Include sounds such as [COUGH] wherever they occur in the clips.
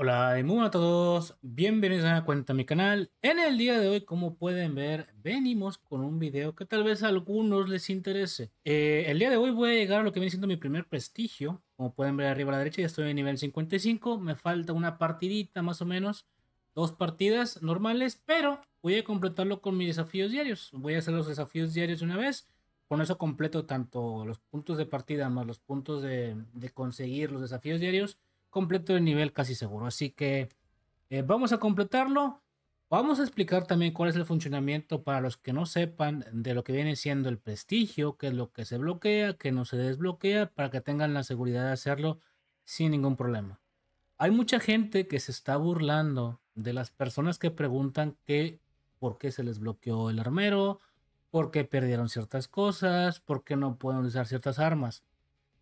Hola y muy a todos, bienvenidos a cuenta mi canal. En el día de hoy, como pueden ver, venimos con un video que tal vez a algunos les interese. Eh, el día de hoy voy a llegar a lo que viene siendo mi primer prestigio. Como pueden ver arriba a la derecha, ya estoy en nivel 55. Me falta una partidita más o menos, dos partidas normales, pero voy a completarlo con mis desafíos diarios. Voy a hacer los desafíos diarios de una vez. Con eso completo tanto los puntos de partida más los puntos de conseguir los desafíos diarios completo el nivel casi seguro. Así que eh, vamos a completarlo. Vamos a explicar también cuál es el funcionamiento para los que no sepan de lo que viene siendo el prestigio, qué es lo que se bloquea, qué no se desbloquea, para que tengan la seguridad de hacerlo sin ningún problema. Hay mucha gente que se está burlando de las personas que preguntan que por qué se les bloqueó el armero, por qué perdieron ciertas cosas, por qué no pueden usar ciertas armas.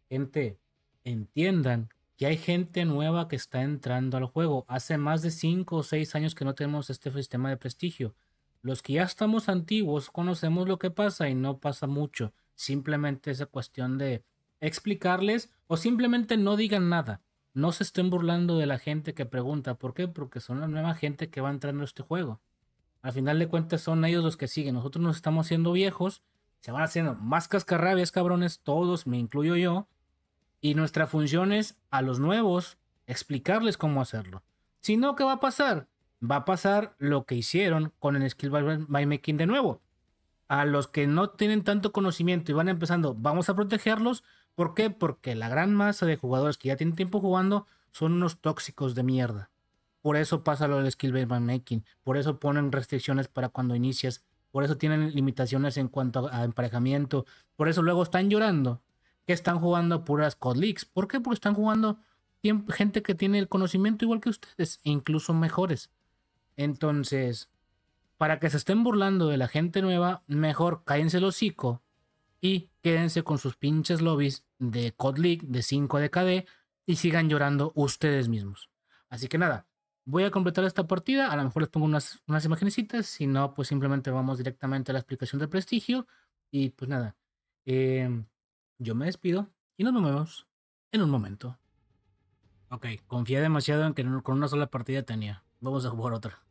Gente, entiendan que hay gente nueva que está entrando al juego. Hace más de 5 o 6 años que no tenemos este sistema de prestigio. Los que ya estamos antiguos conocemos lo que pasa y no pasa mucho. Simplemente es cuestión de explicarles o simplemente no digan nada. No se estén burlando de la gente que pregunta. ¿Por qué? Porque son la nueva gente que va entrando a este juego. Al final de cuentas son ellos los que siguen. Nosotros nos estamos haciendo viejos. Se van haciendo más cascarrabias, cabrones. Todos, me incluyo yo y nuestra función es a los nuevos explicarles cómo hacerlo. Si no, ¿qué va a pasar? Va a pasar lo que hicieron con el Skill by Making de nuevo. A los que no tienen tanto conocimiento y van empezando, vamos a protegerlos. ¿Por qué? Porque la gran masa de jugadores que ya tienen tiempo jugando son unos tóxicos de mierda. Por eso pasa lo del Skill by Making. Por eso ponen restricciones para cuando inicias. Por eso tienen limitaciones en cuanto a emparejamiento. Por eso luego están llorando que están jugando puras COD Leagues. ¿Por qué? Porque están jugando gente que tiene el conocimiento igual que ustedes, e incluso mejores. Entonces, para que se estén burlando de la gente nueva, mejor cállense el hocico y quédense con sus pinches lobbies de COD League de 5 de KD y sigan llorando ustedes mismos. Así que nada, voy a completar esta partida. A lo mejor les pongo unas, unas imágenes. Si no, pues simplemente vamos directamente a la explicación del prestigio. Y pues nada. Eh, yo me despido y nos vemos en un momento. Ok, confié demasiado en que con una sola partida tenía. Vamos a jugar otra.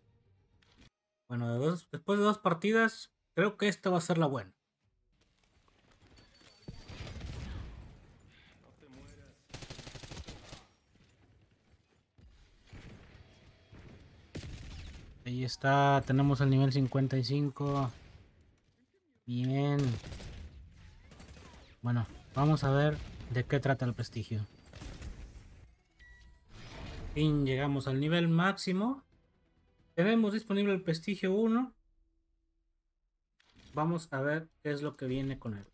Bueno, después de dos partidas, creo que esta va a ser la buena. Ahí está, tenemos el nivel 55. Bien. Bueno, vamos a ver de qué trata el prestigio. Fin, llegamos al nivel máximo. Tenemos disponible el prestigio 1. Vamos a ver qué es lo que viene con él.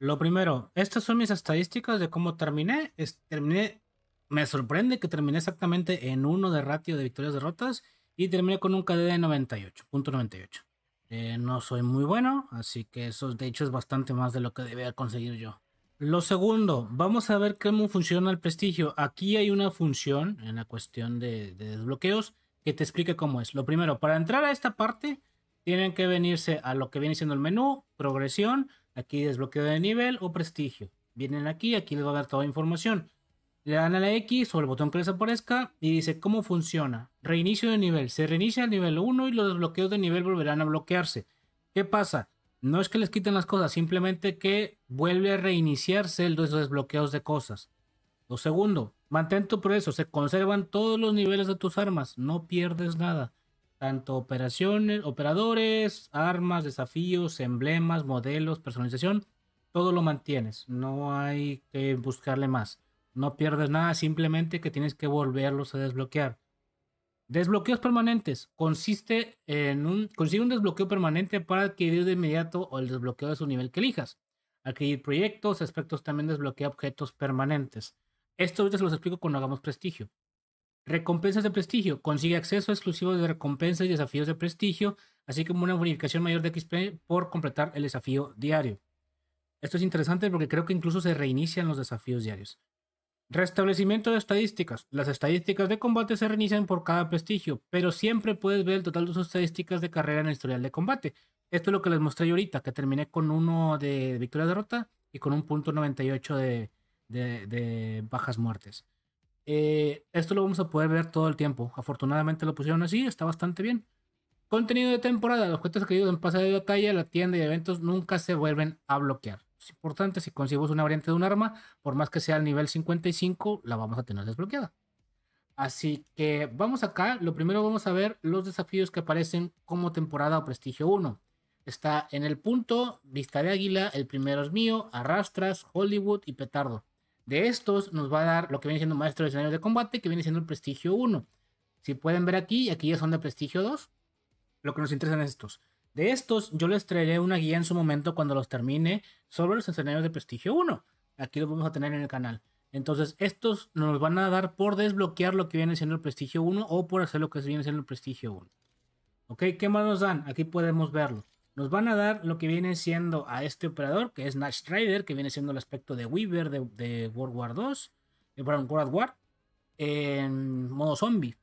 Lo primero, estas son mis estadísticas de cómo terminé. terminé me sorprende que terminé exactamente en 1 de ratio de victorias derrotas y terminé con un KD de 98.98. Eh, no soy muy bueno, así que eso de hecho es bastante más de lo que debía conseguir yo. Lo segundo, vamos a ver cómo funciona el prestigio. Aquí hay una función en la cuestión de, desbloqueos que te explique cómo es. Lo primero, para entrar a esta parte, tienen que venirse a lo que viene siendo el menú, progresión, aquí desbloqueo de nivel o prestigio. Vienen aquí, aquí les va a dar toda la información. Le dan a la X o el botón que les aparezca y dice cómo funciona. Reinicio de nivel. Se reinicia el nivel 1 y los desbloqueos de nivel volverán a bloquearse. ¿Qué pasa? No es que les quiten las cosas, simplemente que vuelve a reiniciarse los desbloqueos de cosas. Lo segundo, mantén tu progreso. Se conservan todos los niveles de tus armas. No pierdes nada. Tanto operaciones, operadores, armas, desafíos, emblemas, modelos, personalización. Todo lo mantienes. No hay que buscarle más. No pierdes nada, simplemente que tienes que volverlos a desbloquear. Desbloqueos permanentes. Consiste en un, consigue un desbloqueo permanente para adquirir de inmediato o el desbloqueo de su nivel que elijas. Adquirir proyectos, aspectos también desbloquea objetos permanentes. Esto ahorita se los explico cuando hagamos prestigio. Recompensas de prestigio. Consigue acceso exclusivo de recompensas y desafíos de prestigio, así como una bonificación mayor de XP por completar el desafío diario. Esto es interesante porque creo que incluso se reinician los desafíos diarios. Restablecimiento de estadísticas. Las estadísticas de combate se reinician por cada prestigio, pero siempre puedes ver el total de sus estadísticas de carrera en el historial de combate. Esto es lo que les mostré yo ahorita, que terminé con uno de victoria derrota y con un punto 98 de, de, bajas muertes. Eh, esto lo vamos a poder ver todo el tiempo. Afortunadamente lo pusieron así, está bastante bien. Contenido de temporada. Los objetos adquiridos en pase de batalla, la tienda y eventos nunca se vuelven a bloquear. Importante, si conseguimos una variante de un arma, por más que sea al nivel 55, la vamos a tener desbloqueada. Así que vamos acá. Lo primero vamos a ver los desafíos que aparecen como temporada o prestigio 1. Está en el punto, vista de águila, el primero es mío, arrastras, Hollywood y petardo. De estos nos va a dar lo que viene siendo maestro de escenarios de combate, que viene siendo el prestigio 1. Si pueden ver aquí, aquí ya son de prestigio 2. Lo que nos interesan es estos. De estos, yo les traeré una guía en su momento cuando los termine sobre los escenarios de prestigio 1. Aquí los vamos a tener en el canal. Entonces, estos nos van a dar por desbloquear lo que viene siendo el prestigio 1 o por hacer lo que viene siendo el prestigio 1. ¿Ok? ¿Qué más nos dan? Aquí podemos verlo. Nos van a dar lo que viene siendo a este operador, que es Nash Strider, que viene siendo el aspecto de Weaver de, World War 2, de World War, en modo zombie.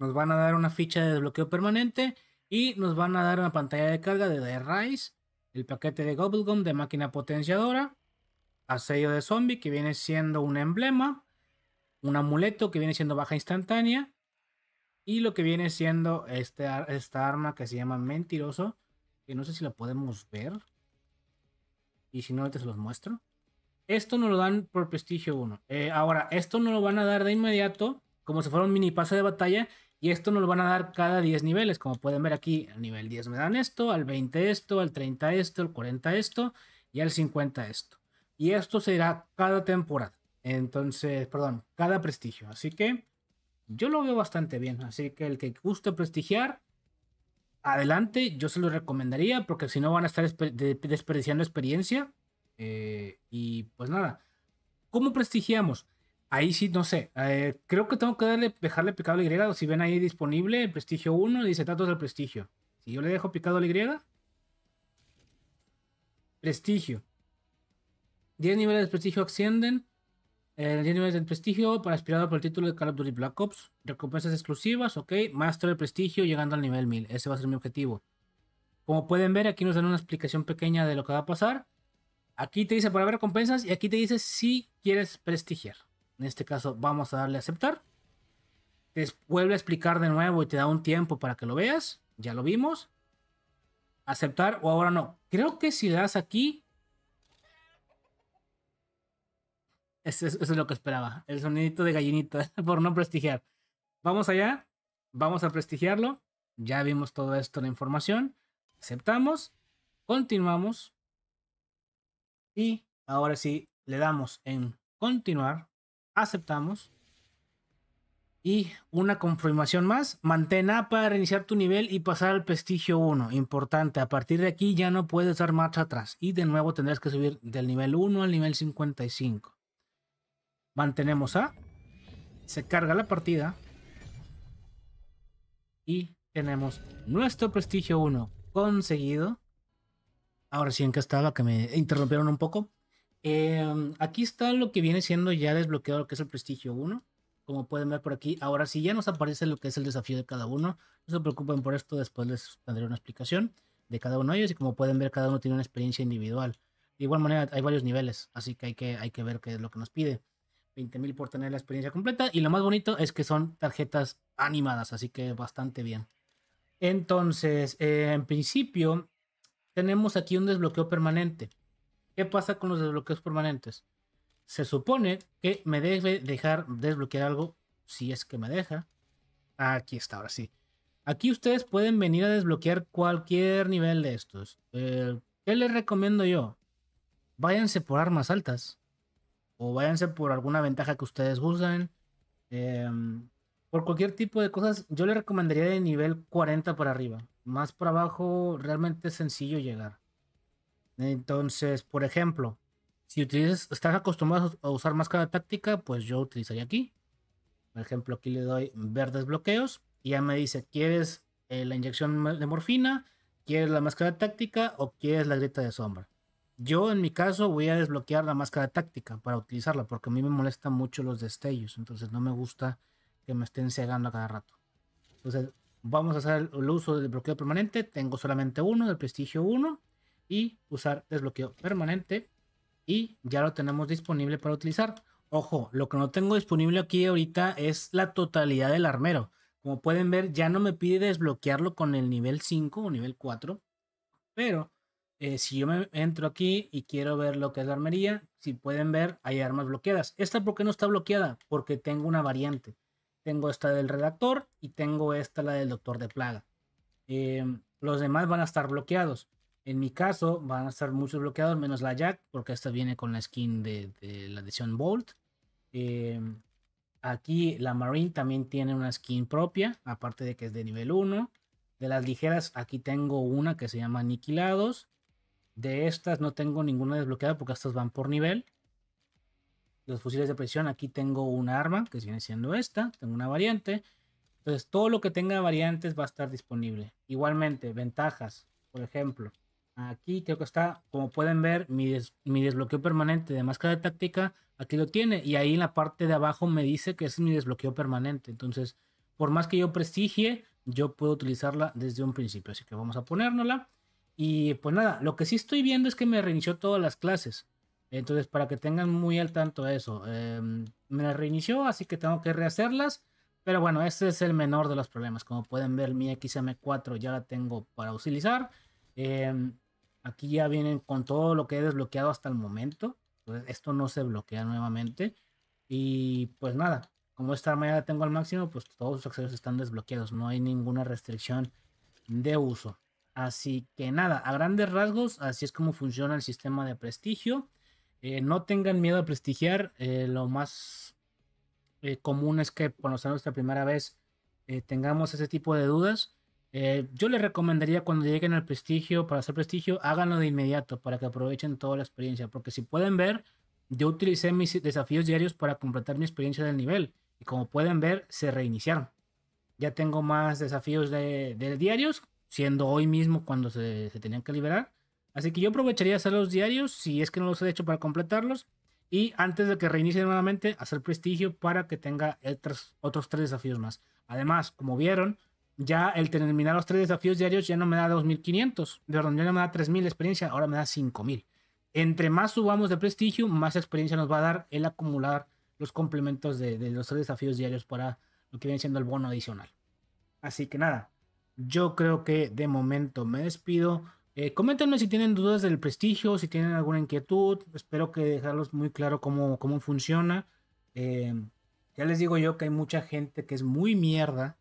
Nos van a dar una ficha de desbloqueo permanente y nos van a dar una pantalla de carga de The Rise, el paquete de Gobblegum de máquina potenciadora, sello de zombie que viene siendo un emblema, un amuleto que viene siendo baja instantánea y lo que viene siendo este, esta arma que se llama mentiroso, que no sé si la podemos ver. Y si no, ahorita se los muestro. Esto nos lo dan por prestigio 1. Eh, ahora, esto nos lo van a dar de inmediato, como si fuera un mini pase de batalla. Y esto nos lo van a dar cada 10 niveles. Como pueden ver aquí, al nivel 10 me dan esto, al 20 esto, al 30 esto, al 40 esto y al 50 esto. Y esto será cada temporada. Entonces, perdón, cada prestigio. Así que yo lo veo bastante bien. Así que el que guste prestigiar, adelante. Yo se lo recomendaría porque si no van a estar desperdiciando experiencia. Eh, y pues nada. ¿Cómo prestigiamos? Ahí sí, no sé. Eh, creo que tengo que dejarle picado la Y. Si ven ahí disponible prestigio 1, dice datos del prestigio. Si yo le dejo picado la Y. Prestigio. 10 niveles de prestigio ascienden. Eh, 10 niveles de prestigio para aspirado por el título de Call of Duty Black Ops. Recompensas exclusivas, ok. Master de prestigio llegando al nivel 1000. Ese va a ser mi objetivo. Como pueden ver, aquí nos dan una explicación pequeña de lo que va a pasar. Aquí te dice para ver recompensas y aquí te dice si quieres prestigiar. En este caso vamos a darle a aceptar. Te vuelve a explicar de nuevo y te da un tiempo para que lo veas. Ya lo vimos. Aceptar o ahora no. Creo que si le das aquí. Eso es, lo que esperaba. El sonidito de gallinita [LAUGHS] por no prestigiar. Vamos allá. Vamos a prestigiarlo. Ya vimos todo esto, la información. Aceptamos. Continuamos. Y ahora sí, le damos en continuar aceptamos. Y una confirmación más, mantén A para reiniciar tu nivel y pasar al prestigio 1. Importante, a partir de aquí ya no puedes dar marcha atrás. Y de nuevo tendrás que subir del nivel 1 al nivel 55. Mantenemos A. Se carga la partida. Y tenemos nuestro prestigio 1 conseguido. Ahora sí en que estaba, que me interrumpieron un poco. Em, aquí está lo que viene siendo ya desbloqueado, lo que es el prestigio 1. Como pueden ver por aquí, ahora sí ya nos aparece lo que es el desafío de cada uno. No se preocupen por esto, después les tendré una explicación de cada uno de ellos. Y como pueden ver, cada uno tiene una experiencia individual. De igual manera, hay varios niveles, así que hay que, hay que ver qué es lo que nos pide. 20.000 por tener la experiencia completa. Y lo más bonito es que son tarjetas animadas, así que bastante bien. Entonces, eh, en principio, tenemos aquí un desbloqueo permanente. ¿Qué pasa con los desbloqueos permanentes? Se supone que me debe dejar desbloquear algo si es que me deja. Aquí está, ahora sí. Aquí ustedes pueden venir a desbloquear cualquier nivel de estos. Eh, ¿Qué les recomiendo yo? Váyanse por armas altas. O váyanse por alguna ventaja que ustedes usen. Em, por cualquier tipo de cosas, yo les recomendaría de nivel 40 para arriba. Más para abajo, realmente es sencillo llegar. Entonces, por ejemplo, si utilizas, estás acostumbrado a usar máscara táctica, pues yo utilizaría aquí. Por ejemplo, aquí le doy ver desbloqueos y ya me dice, ¿quieres eh, la inyección de morfina? ¿Quieres la máscara táctica o quieres la grita de sombra? Yo en mi caso voy a desbloquear la máscara táctica para utilizarla porque a mí me molestan mucho los destellos, entonces no me gusta que me estén cegando a cada rato. Entonces vamos a hacer el uso del bloqueo permanente, tengo solamente uno, del prestigio 1 y usar desbloqueo permanente y ya lo tenemos disponible para utilizar. Ojo, lo que no tengo disponible aquí ahorita es la totalidad del armero. Como pueden ver, ya no me pide desbloquearlo con el nivel 5 o nivel 4. Pero eh, si yo me entro aquí y quiero ver lo que es la armería, si pueden ver, hay armas bloqueadas. ¿Esta por qué no está bloqueada? Porque tengo una variante. Tengo esta del redactor y tengo esta, la del doctor de plaga. Em, los demás van a estar bloqueados. En mi caso, van a estar muchos bloqueados, menos la Jack, porque esta viene con la skin de, la edición Bolt. Em, aquí la Marine también tiene una skin propia, aparte de que es de nivel 1. De las ligeras, aquí tengo una que se llama Aniquilados. De estas no tengo ninguna desbloqueada porque estas van por nivel. Los fusiles de presión, aquí tengo una arma que viene siendo esta. Tengo una variante. Entonces todo lo que tenga variantes va a estar disponible. Igualmente, ventajas. Por ejemplo, aquí creo que está, como pueden ver, mi, mi desbloqueo permanente de máscara de táctica. Aquí lo tiene. Y ahí en la parte de abajo me dice que es mi desbloqueo permanente. Entonces, por más que yo prestigie, yo puedo utilizarla desde un principio. Así que vamos a ponérnosla. Y pues nada, lo que sí estoy viendo es que me reinició todas las clases. Entonces, para que tengan muy al tanto eso, em, me la reinició, así que tengo que rehacerlas. Pero bueno, este es el menor de los problemas. Como pueden ver, mi XM4 ya la tengo para utilizar. Em, aquí ya vienen con todo lo que he desbloqueado hasta el momento. Entonces, esto no se bloquea nuevamente. Y pues nada, como esta arma ya la tengo al máximo, pues todos los accesorios están desbloqueados. No hay ninguna restricción de uso. Así que nada, a grandes rasgos, así es como funciona el sistema de prestigio. Eh, no tengan miedo a prestigiar. Eh, lo más eh, común es que cuando sea nuestra primera vez tengamos ese tipo de dudas. Yo les recomendaría cuando lleguen al prestigio, para hacer prestigio, háganlo de inmediato para que aprovechen toda la experiencia. Porque si pueden ver, yo utilicé mis desafíos diarios para completar mi experiencia del nivel. Y como pueden ver, se reiniciaron. Ya tengo más desafíos de diarios siendo hoy mismo cuando se, tenían que liberar. Así que yo aprovecharía hacer los diarios si es que no los he hecho para completarlos. Y antes de que reinicie nuevamente, hacer prestigio para que tenga otros, otros tres desafíos más. Además, como vieron, ya el terminar los tres desafíos diarios ya no me da 2500. Perdón, ya no me da 3000 de experiencia, ahora me da 5000. Entre más subamos de prestigio, más experiencia nos va a dar el acumular los complementos de, los tres desafíos diarios para lo que viene siendo el bono adicional. Así que nada, yo creo que de momento me despido. Eh, coméntenme si tienen dudas del prestigio, si tienen alguna inquietud. Espero que dejarlos muy claro cómo, cómo funciona. Eh, ya les digo yo que hay mucha gente que es muy mierda,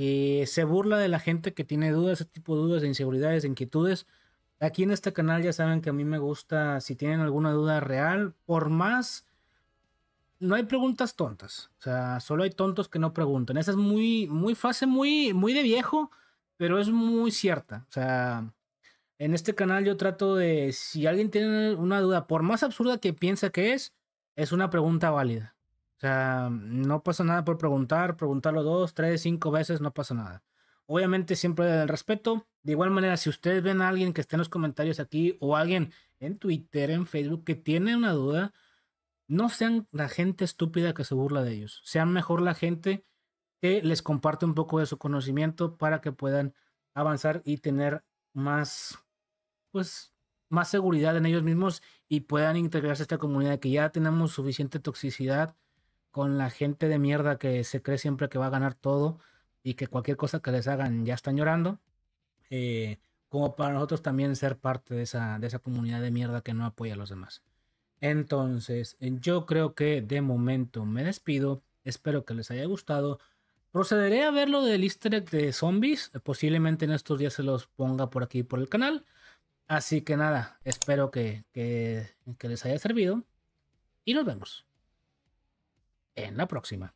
que se burla de la gente que tiene dudas, ese tipo de dudas, de inseguridades, de inquietudes. Aquí en este canal ya saben que a mí me gusta, si tienen alguna duda real, por más no hay preguntas tontas. O sea, solo hay tontos que no preguntan. Esa es muy, muy fácil, muy, muy de viejo, pero es muy cierta. O sea, en este canal yo trato de, si alguien tiene una duda, por más absurda que piense que es, es una pregunta válida. O sea, no pasa nada por preguntar, preguntarlo dos, tres, cinco veces, no pasa nada. Obviamente siempre el respeto. De igual manera, si ustedes ven a alguien que esté en los comentarios aquí o alguien en Twitter, en Facebook, que tiene una duda, no sean la gente estúpida que se burla de ellos. Sean mejor la gente que les comparte un poco de su conocimiento para que puedan avanzar y tener más, pues, más seguridad en ellos mismos y puedan integrarse a esta comunidad que ya tenemos suficiente toxicidad con la gente de mierda que se cree siempre que va a ganar todo y que cualquier cosa que les hagan ya están llorando. Eh, como para nosotros también ser parte de esa, de esa comunidad de mierda que no apoya a los demás. Entonces, yo creo que de momento me despido. Espero que les haya gustado. Procederé a ver lo del easter egg de zombies. Posiblemente en estos días se los ponga por aquí por el canal. Así que nada, espero que, que les haya servido. Y nos vemos en la próxima.